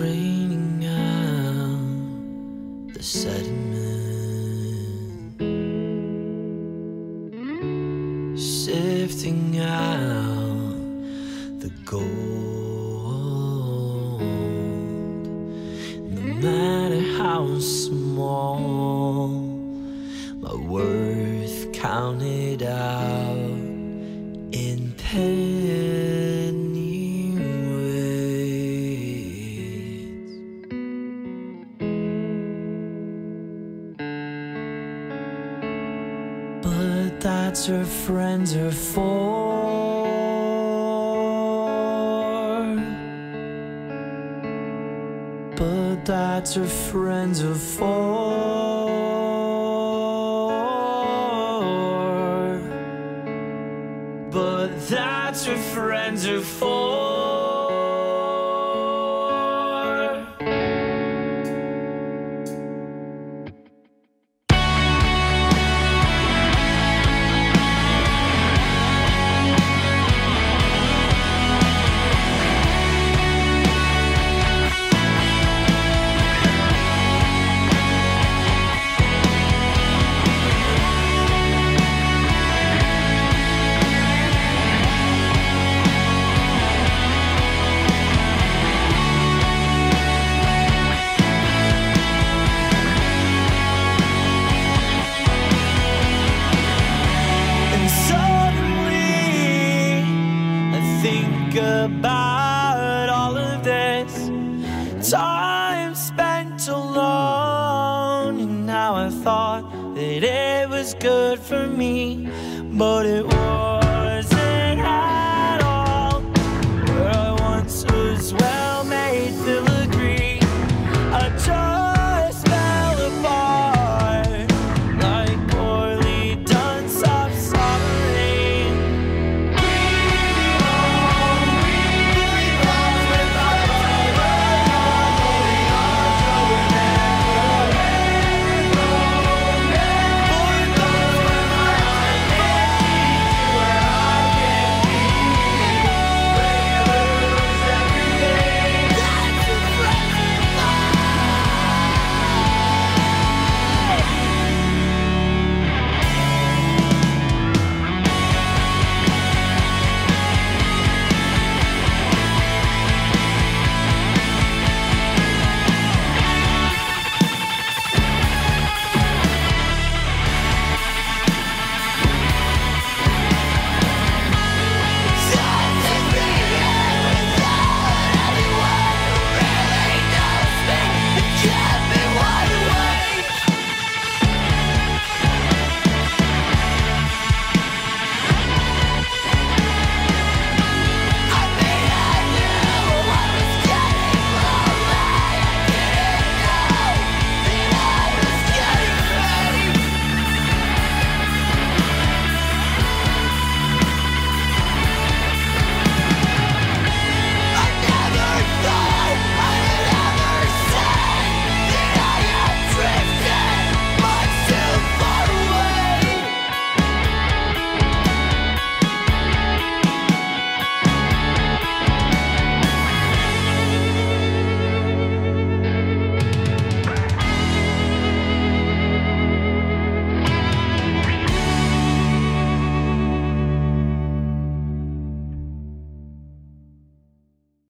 raining out the sediment, sifting out the gold. No matter how small, my worth counted out in pain. But that's what friends are for. But that's what friends are for. But that's what friends are for. Think about all of this time spent alone and how I thought that it was good for me, but it was.